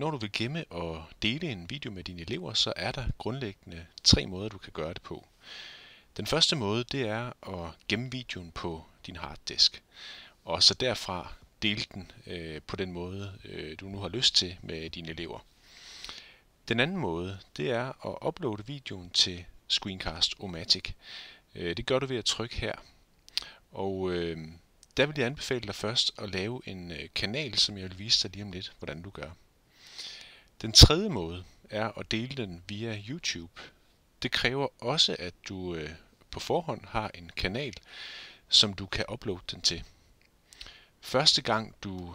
Når du vil gemme og dele en video med dine elever, så er der grundlæggende tre måder, du kan gøre det på. Den første måde, det er at gemme videoen på din harddisk, og så derfra dele den øh, på den måde, øh, du nu har lyst til med dine elever. Den anden måde, det er at uploade videoen til Screencast-O-Matic. Øh, det gør du ved at trykke her. Og øh, der vil jeg anbefale dig først at lave en øh, kanal, som jeg vil vise dig lige om lidt, hvordan du gør. Den tredje måde er at dele den via YouTube. Det kræver også, at du øh, på forhånd har en kanal, som du kan uploade den til. Første gang du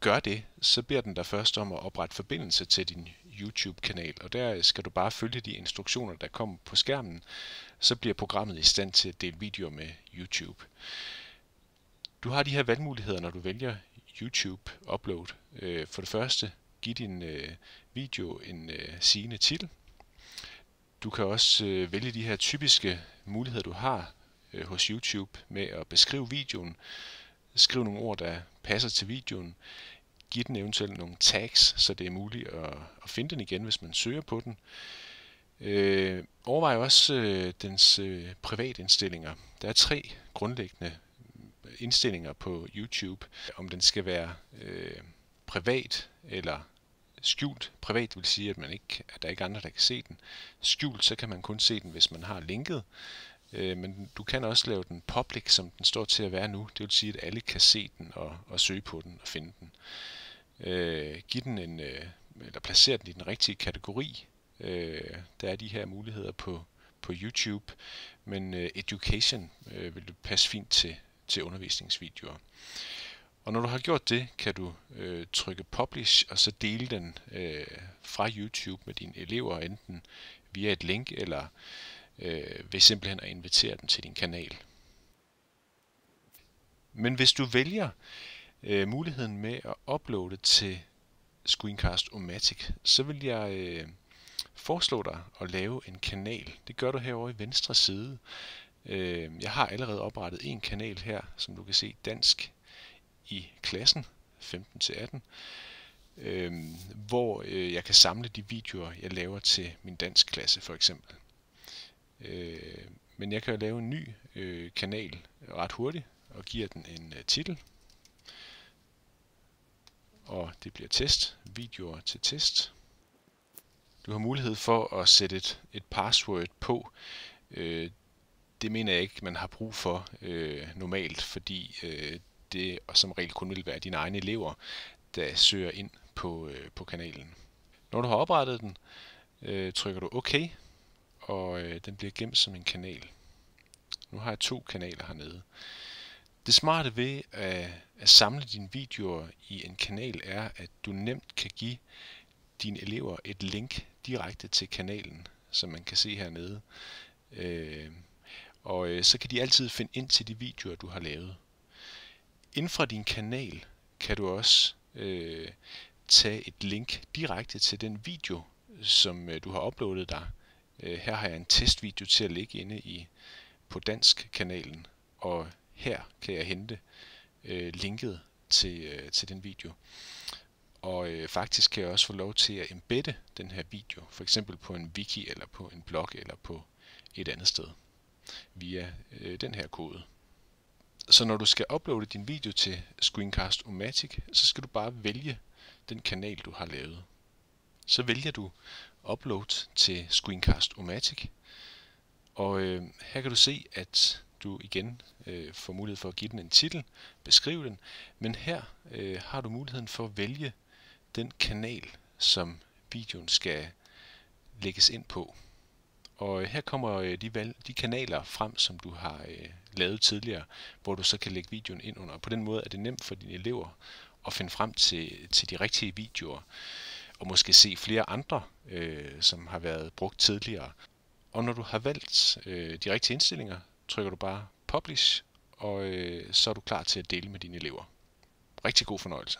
gør det, så beder den dig først om at oprette forbindelse til din YouTube-kanal, og der øh, skal du bare følge de instruktioner, der kommer på skærmen, så bliver programmet i stand til at dele videoer med YouTube. Du har de her valgmuligheder, når du vælger YouTube Upload. Øh, for det første, give din øh, video en øh, sigende titel. Du kan også øh, vælge de her typiske muligheder, du har øh, hos YouTube med at beskrive videoen. Skriv nogle ord, der passer til videoen. Giv den eventuelt nogle tags, så det er muligt at, at finde den igen, hvis man søger på den. Øh, overvej også øh, dens øh, privatindstillinger. Der er tre grundlæggende øh, indstillinger på YouTube, om den skal være øh, privat eller skjult. Privat vil sige, at, man ikke, at der ikke er andre, der kan se den. Skjult, så kan man kun se den, hvis man har linket. Øh, men du kan også lave den public, som den står til at være nu. Det vil sige, at alle kan se den og, og søge på den og finde den. Øh, giv den en, øh, eller placer den i den rigtige kategori. Øh, der er de her muligheder på, på YouTube, men øh, education øh, vil passe fint til, til undervisningsvideoer. Og når du har gjort det, kan du øh, trykke publish og så dele den øh, fra YouTube med dine elever, enten via et link eller øh, ved simpelthen at invitere dem til din kanal. Men hvis du vælger øh, muligheden med at uploade til screencast o så vil jeg øh, foreslå dig at lave en kanal. Det gør du herovre i venstre side. Øh, jeg har allerede oprettet en kanal her, som du kan se, dansk i klassen, 15-18, øh, hvor øh, jeg kan samle de videoer, jeg laver til min dansk klasse for eksempel. Øh, men jeg kan jo lave en ny øh, kanal ret hurtigt, og giver den en øh, titel. Og det bliver test, videoer til test. Du har mulighed for at sætte et, et password på. Øh, det mener jeg ikke, man har brug for øh, normalt, fordi øh, det som regel kun vil være dine egne elever, der søger ind på, øh, på kanalen. Når du har oprettet den, øh, trykker du OK, og øh, den bliver gemt som en kanal. Nu har jeg to kanaler hernede. Det smarte ved at, at samle dine videoer i en kanal er, at du nemt kan give dine elever et link direkte til kanalen, som man kan se hernede. Øh, og øh, så kan de altid finde ind til de videoer, du har lavet. Inden fra din kanal kan du også øh, tage et link direkte til den video, som øh, du har uploadet dig. Øh, her har jeg en testvideo til at ligge inde i på dansk kanalen, og her kan jeg hente øh, linket til, øh, til den video. Og øh, faktisk kan jeg også få lov til at embedde den her video, for eksempel på en wiki eller på en blog eller på et andet sted via øh, den her kode. Så når du skal uploade din video til Screencast-O-Matic, så skal du bare vælge den kanal, du har lavet. Så vælger du Upload til Screencast-O-Matic, og øh, her kan du se, at du igen øh, får mulighed for at give den en titel, beskrive den, men her øh, har du muligheden for at vælge den kanal, som videoen skal lægges ind på. Og her kommer øh, de, valg, de kanaler frem, som du har øh, lavet tidligere, hvor du så kan lægge videoen ind under. På den måde er det nemt for dine elever at finde frem til, til de rigtige videoer, og måske se flere andre, øh, som har været brugt tidligere. Og når du har valgt øh, de rigtige indstillinger, trykker du bare Publish, og øh, så er du klar til at dele med dine elever. Rigtig god fornøjelse.